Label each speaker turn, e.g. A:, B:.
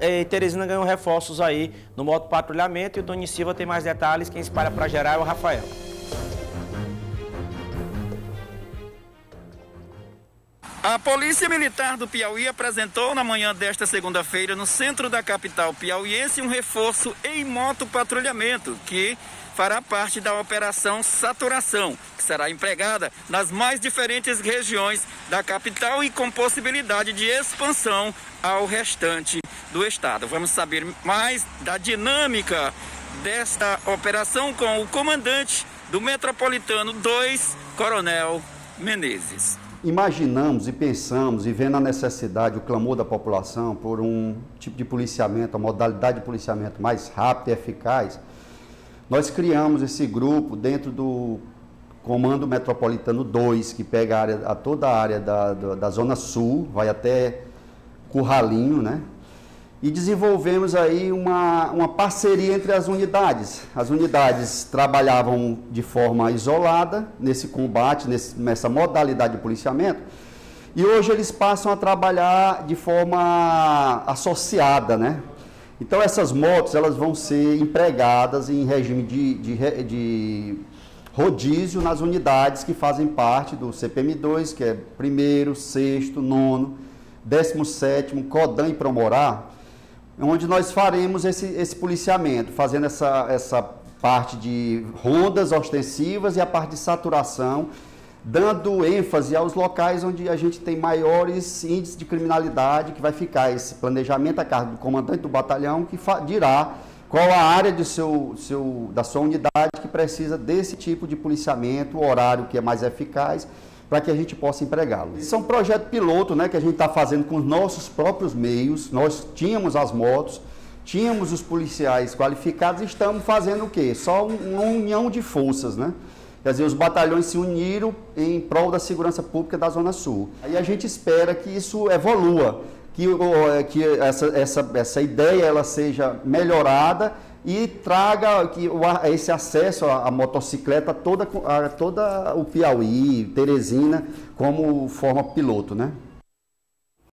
A: E Teresina ganhou reforços aí no modo patrulhamento e o Tony Silva tem mais detalhes. Quem espalha para gerar é o Rafael.
B: A Polícia Militar do Piauí apresentou na manhã desta segunda-feira, no centro da capital piauiense, um reforço em moto patrulhamento, que fará parte da Operação Saturação, que será empregada nas mais diferentes regiões da capital e com possibilidade de expansão ao restante do estado. Vamos saber mais da dinâmica desta operação com o comandante do Metropolitano 2, Coronel Menezes
C: imaginamos e pensamos e vendo a necessidade, o clamor da população por um tipo de policiamento, a modalidade de policiamento mais rápido e eficaz, nós criamos esse grupo dentro do Comando Metropolitano 2, que pega a, área, a toda a área da, da, da Zona Sul, vai até Curralinho, né? E desenvolvemos aí uma, uma parceria entre as unidades. As unidades trabalhavam de forma isolada nesse combate, nesse, nessa modalidade de policiamento, e hoje eles passam a trabalhar de forma associada, né? Então essas motos elas vão ser empregadas em regime de, de, de rodízio nas unidades que fazem parte do CPM2, que é primeiro, sexto, nono, décimo sétimo, Codan e Promorá, onde nós faremos esse, esse policiamento, fazendo essa, essa parte de rondas ostensivas e a parte de saturação, dando ênfase aos locais onde a gente tem maiores índices de criminalidade, que vai ficar esse planejamento a cargo do comandante do batalhão, que dirá qual a área do seu, seu, da sua unidade que precisa desse tipo de policiamento, o horário que é mais eficaz para que a gente possa empregá-lo. Isso é um projeto piloto né, que a gente está fazendo com os nossos próprios meios. Nós tínhamos as motos, tínhamos os policiais qualificados e estamos fazendo o quê? Só uma união de forças, né? Quer dizer, os batalhões se uniram em prol da segurança pública da Zona Sul. Aí a gente espera que isso evolua, que, que essa, essa, essa ideia ela seja melhorada e traga que, esse acesso à, motocicleta toda, a toda o Piauí, Teresina, como forma piloto, né?